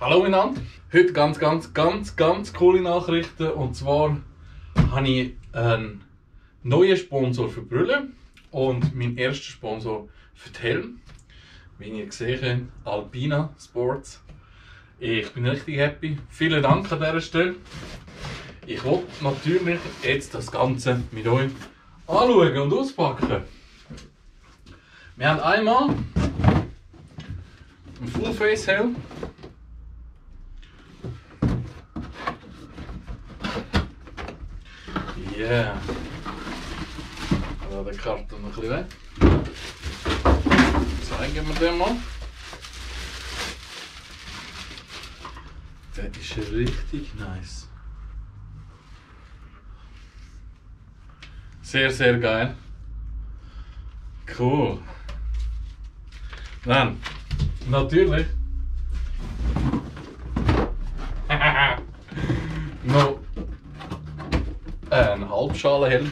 Hallo miteinander. Heute ganz, ganz, ganz, ganz coole Nachrichten. Und zwar habe ich einen neuen Sponsor für Brille und meinen ersten Sponsor für den Helm. Wie ihr gesehen habt, Alpina Sports. Ich bin richtig happy. Vielen Dank an dieser Stelle. Ich will natürlich jetzt das Ganze mit euch anschauen und auspacken. Wir haben einmal einen Full Face Helm. Yeah. Also den Karton noch ein bisschen weg. Zeigen wir den mal. Der ist richtig nice. Sehr, sehr geil. Cool. Dann, natürlich. Ein Halbschalenhelm.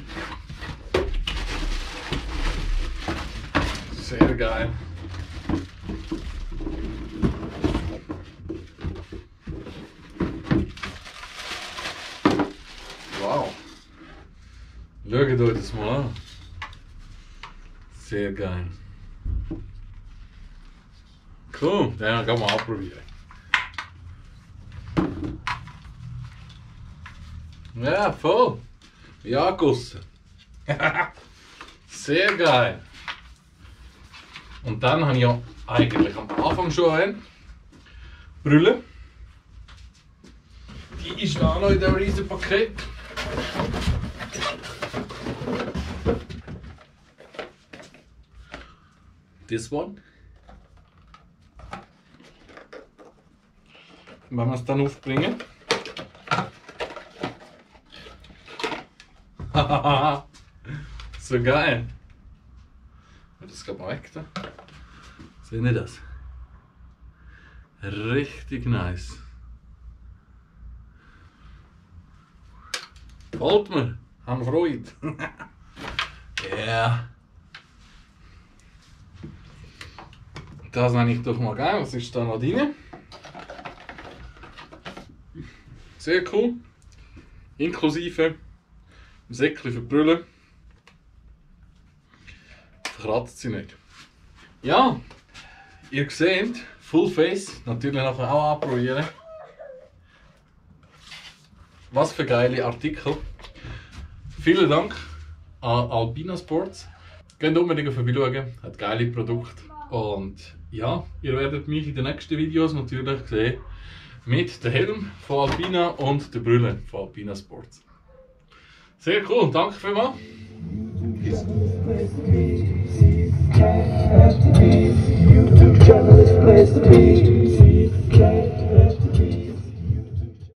Sehr geil. Wow. Schaut euch das mal an. Sehr geil. Cool, den gaan we ausprobieren. Ja, voll. Wie angegossen. Sehr geil. Und dann habe ich ja eigentlich am Anfang schon eine Brille. Die ist da noch in diesem riesen Paket. This one. Wenn wir es dann aufbringen. so geil. Das geht mal weg da. Seht ihr das? Richtig nice. Holt mir, haben Freude. Ja. yeah. Das nenne ich doch mal geil. Was ist da noch drin? Sehr cool. Inklusive ein Säckchen Brille. Verkratzt sie nicht. Ja, ihr seht, Full Face, natürlich nachher auch anprobieren. Was für geile Artikel. Vielen Dank an Alpina Sports. Geht unbedingt vorbeischauen, hat geile Produkte. Und ja, ihr werdet mich in den nächsten Videos natürlich sehen mit dem Helm von Alpina und der Brille von Alpina Sports. Sehr cool, danke vielmals. Peace.